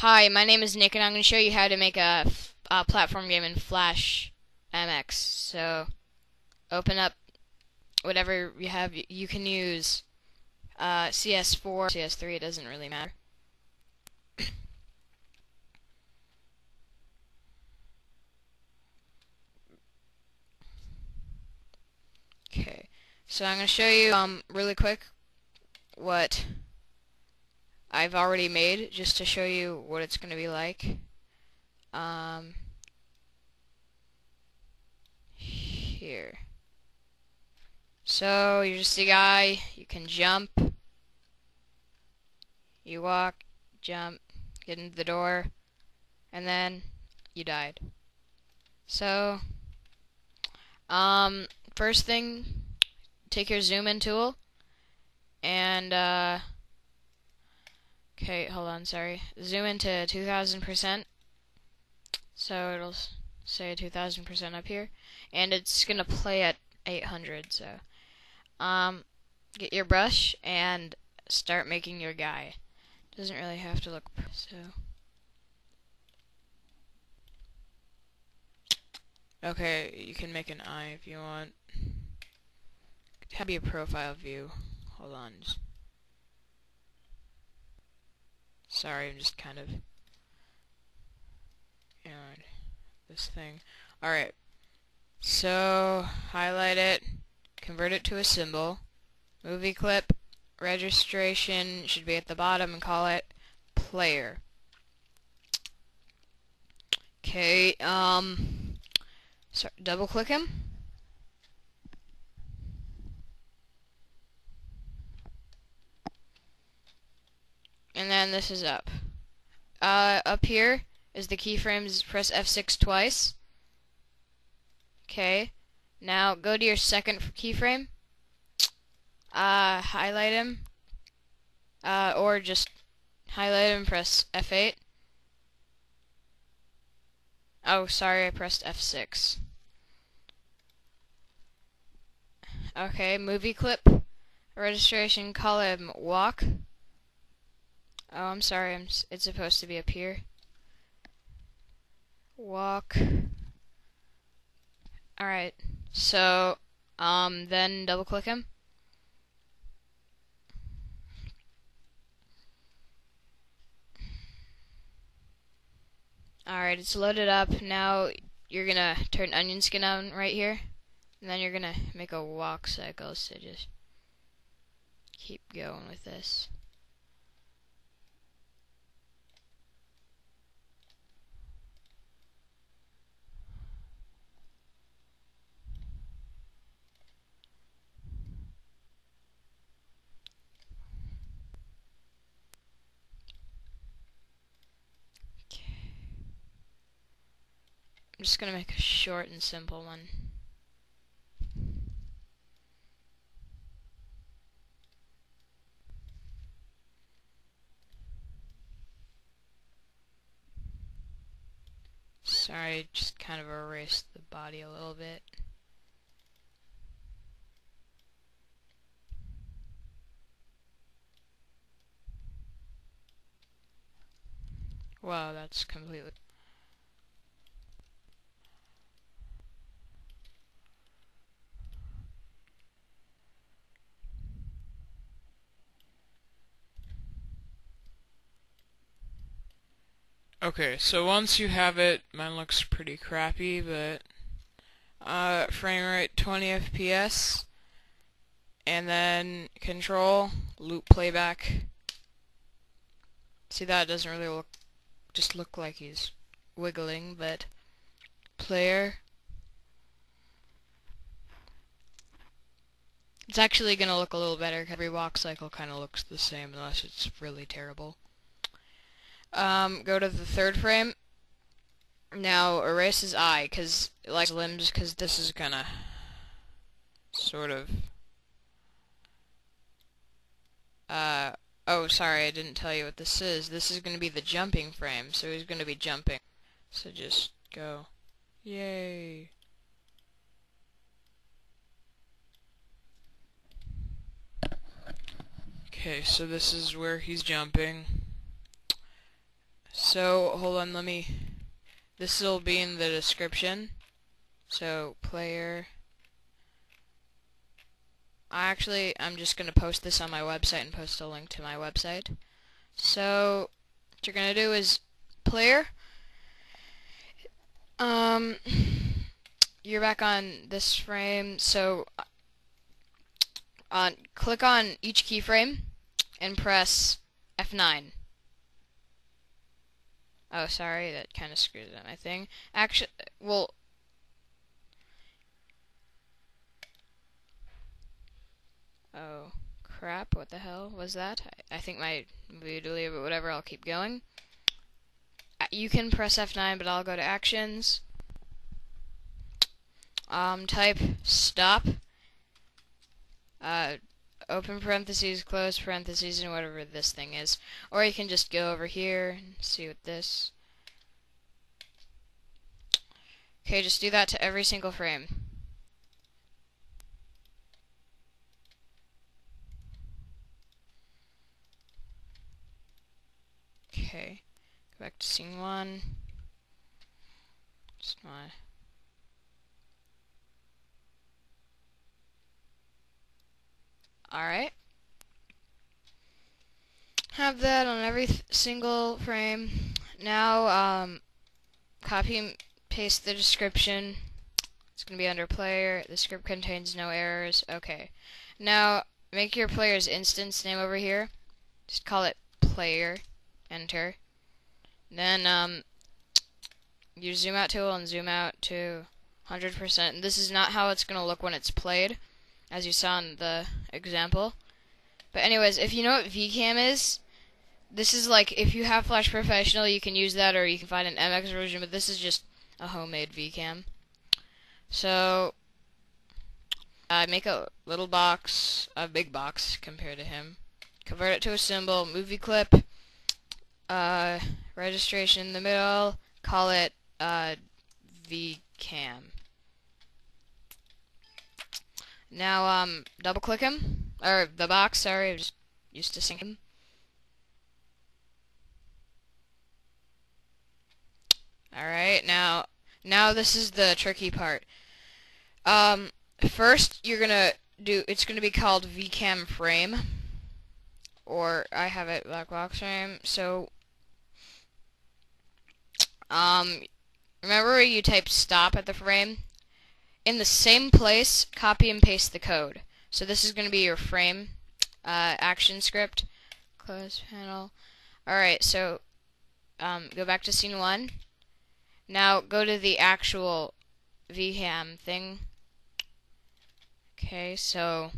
Hi, my name is Nick, and I'm going to show you how to make a, platform game in Flash MX. So, open up whatever you have. You can use uh, CS4, CS3. It doesn't really matter. Okay, so I'm going to show you um really quick what I've already made just to show you what it's going to be like. Um, here. So, you're just a guy, you can jump, you walk, jump, get into the door, and then you died. So, um, first thing, take your zoom in tool, and, uh, Okay, hold on, sorry. Zoom into 2000%. So it'll say 2000% up here. And it's going to play at 800, so. Um, get your brush and start making your guy. Doesn't really have to look, so. Okay, you can make an eye if you want. Have your profile view. Hold on. Just Sorry, I'm just kind of this thing. Alright. So highlight it, convert it to a symbol. Movie clip, registration should be at the bottom and call it player. Okay, um sorry, double click him. And then this is up. Uh, up here is the keyframes, press F6 twice. Okay, now go to your second keyframe, uh, highlight him, uh, or just highlight him, press F8. Oh, sorry, I pressed F6. Okay, movie clip, registration, call him walk. I'm sorry. I'm, it's supposed to be up here. Walk. Alright. So, um, then double click him. Alright, it's loaded up. Now you're gonna turn onion skin on right here. And then you're gonna make a walk cycle, so just keep going with this. I'm just going to make a short and simple one. Sorry, just kind of erased the body a little bit. Wow, that's completely... Okay, so once you have it, mine looks pretty crappy, but uh, frame rate 20 FPS, and then control, loop playback. See that doesn't really look, just look like he's wiggling, but player. It's actually going to look a little better, every walk cycle kind of looks the same unless it's really terrible. Um, go to the third frame. Now erase his eye, cause like limbs, cause this is gonna sort of. Uh, oh, sorry, I didn't tell you what this is. This is gonna be the jumping frame, so he's gonna be jumping. So just go. Yay. Okay, so this is where he's jumping. So, hold on, let me... This will be in the description. So, player... I actually, I'm just going to post this on my website and post a link to my website. So, what you're going to do is player. Um, you're back on this frame, so on click on each keyframe and press F9. Oh, sorry, that kind of screwed up my thing. Actually, well, oh crap, what the hell was that? I, I think my video, but whatever, I'll keep going. Uh, you can press F9, but I'll go to actions. Um, type stop uh, open parentheses, close parentheses, and whatever this thing is. Or you can just go over here and see what this. Okay, just do that to every single frame. Okay, go back to scene one. Just my Alright. Have that on every single frame. Now, um, copy and paste the description. It's going to be under player. The script contains no errors. Okay. Now, make your player's instance name over here. Just call it player. Enter. Then, um, use zoom out tool and zoom out to 100%. This is not how it's going to look when it's played as you saw in the example. But anyways, if you know what VCam is, this is like if you have Flash Professional, you can use that, or you can find an MX version. But this is just a homemade VCam. So I make a little box, a big box compared to him. Convert it to a symbol, movie clip, uh, registration in the middle. Call it uh, VCam. Now, um, double click him, or the box, sorry, I just used to sync him. Alright, now, now this is the tricky part. Um, first, you're gonna do, it's gonna be called VCam frame, or I have it black box frame, so, um, remember you type stop at the frame? In the same place, copy and paste the code. So this is going to be your frame uh, action script. Close panel. Alright, so um, go back to scene 1. Now go to the actual VCam thing. Okay, so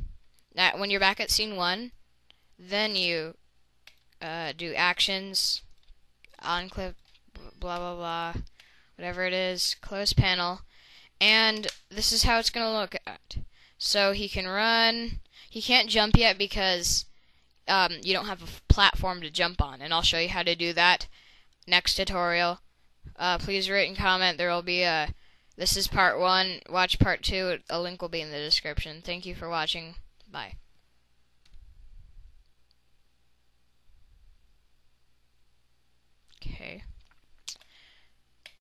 that when you're back at scene 1, then you uh, do actions, on clip, blah blah blah, whatever it is, close panel, and this is how it's going to look at. So he can run. He can't jump yet because um, you don't have a platform to jump on. And I'll show you how to do that next tutorial. Uh, please rate and comment. There will be a... This is part one. Watch part two. A link will be in the description. Thank you for watching. Bye.